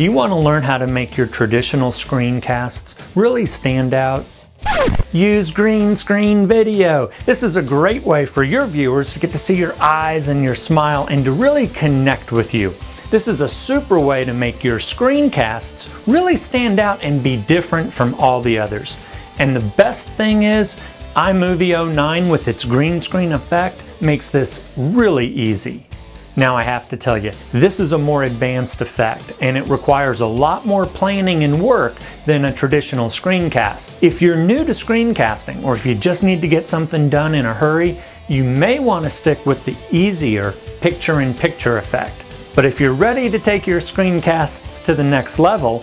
Do you want to learn how to make your traditional screencasts really stand out? Use green screen video. This is a great way for your viewers to get to see your eyes and your smile and to really connect with you. This is a super way to make your screencasts really stand out and be different from all the others. And the best thing is, iMovie 09 with its green screen effect makes this really easy. Now I have to tell you, this is a more advanced effect and it requires a lot more planning and work than a traditional screencast. If you're new to screencasting or if you just need to get something done in a hurry, you may want to stick with the easier picture-in-picture -picture effect. But if you're ready to take your screencasts to the next level,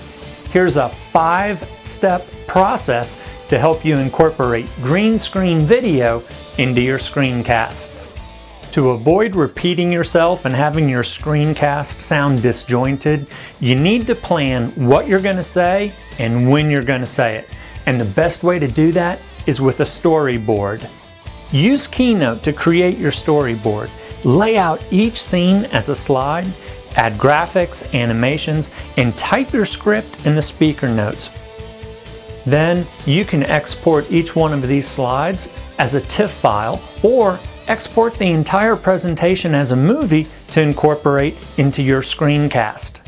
here's a five-step process to help you incorporate green screen video into your screencasts. To avoid repeating yourself and having your screencast sound disjointed, you need to plan what you're going to say and when you're going to say it. And the best way to do that is with a storyboard. Use Keynote to create your storyboard. Lay out each scene as a slide, add graphics, animations, and type your script in the speaker notes. Then you can export each one of these slides as a TIFF file or export the entire presentation as a movie to incorporate into your screencast.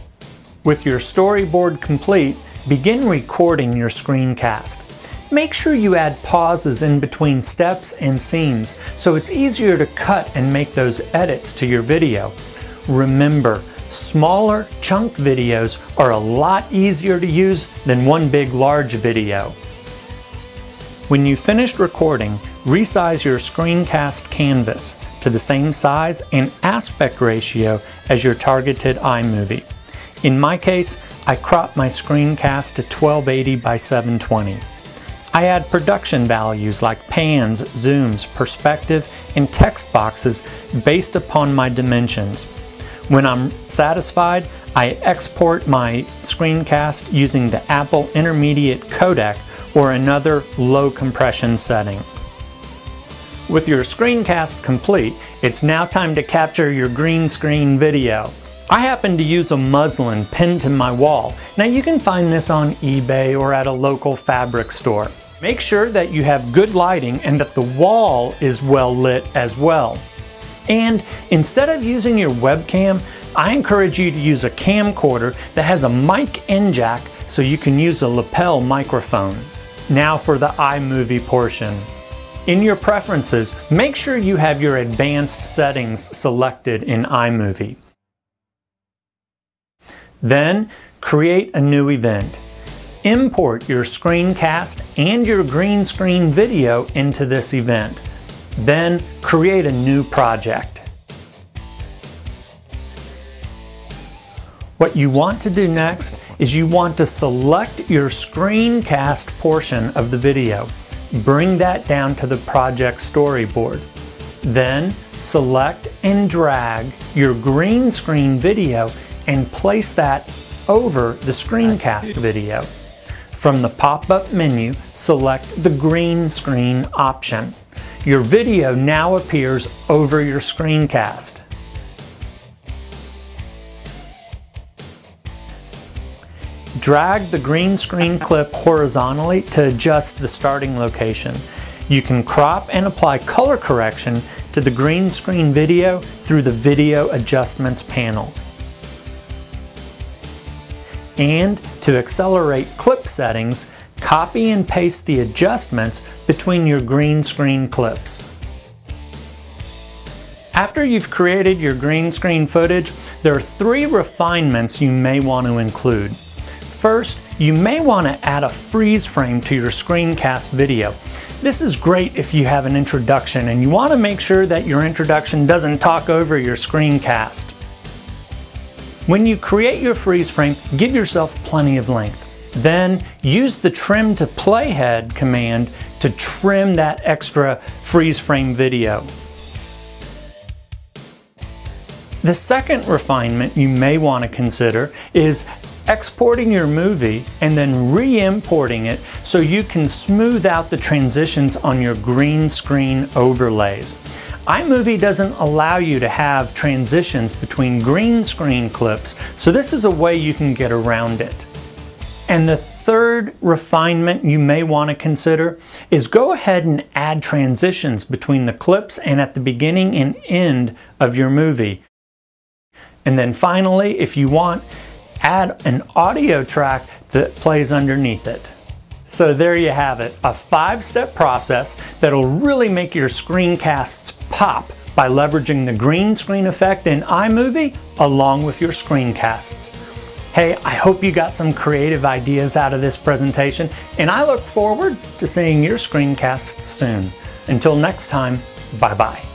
With your storyboard complete, begin recording your screencast. Make sure you add pauses in between steps and scenes so it's easier to cut and make those edits to your video. Remember, smaller chunked videos are a lot easier to use than one big large video. When you finished recording, resize your screencast canvas to the same size and aspect ratio as your targeted iMovie. In my case, I crop my screencast to 1280 by 720. I add production values like pans, zooms, perspective, and text boxes based upon my dimensions. When I'm satisfied, I export my screencast using the Apple Intermediate Codec or another low compression setting. With your screencast complete, it's now time to capture your green screen video. I happen to use a muslin pinned to my wall. Now you can find this on eBay or at a local fabric store. Make sure that you have good lighting and that the wall is well lit as well. And instead of using your webcam, I encourage you to use a camcorder that has a mic in jack so you can use a lapel microphone. Now for the iMovie portion. In your preferences, make sure you have your advanced settings selected in iMovie. Then, create a new event. Import your screencast and your green screen video into this event. Then, create a new project. What you want to do next is you want to select your screencast portion of the video. Bring that down to the project storyboard. Then select and drag your green screen video and place that over the screencast video. From the pop-up menu, select the green screen option. Your video now appears over your screencast. Drag the green screen clip horizontally to adjust the starting location. You can crop and apply color correction to the green screen video through the Video Adjustments panel. And to accelerate clip settings, copy and paste the adjustments between your green screen clips. After you've created your green screen footage, there are three refinements you may want to include. First, you may want to add a freeze frame to your screencast video. This is great if you have an introduction and you want to make sure that your introduction doesn't talk over your screencast. When you create your freeze frame, give yourself plenty of length. Then use the trim to playhead command to trim that extra freeze frame video. The second refinement you may want to consider is exporting your movie and then re-importing it so you can smooth out the transitions on your green screen overlays. iMovie doesn't allow you to have transitions between green screen clips, so this is a way you can get around it. And the third refinement you may want to consider is go ahead and add transitions between the clips and at the beginning and end of your movie. And then finally, if you want, add an audio track that plays underneath it. So there you have it, a five-step process that'll really make your screencasts pop by leveraging the green screen effect in iMovie along with your screencasts. Hey, I hope you got some creative ideas out of this presentation, and I look forward to seeing your screencasts soon. Until next time, bye-bye.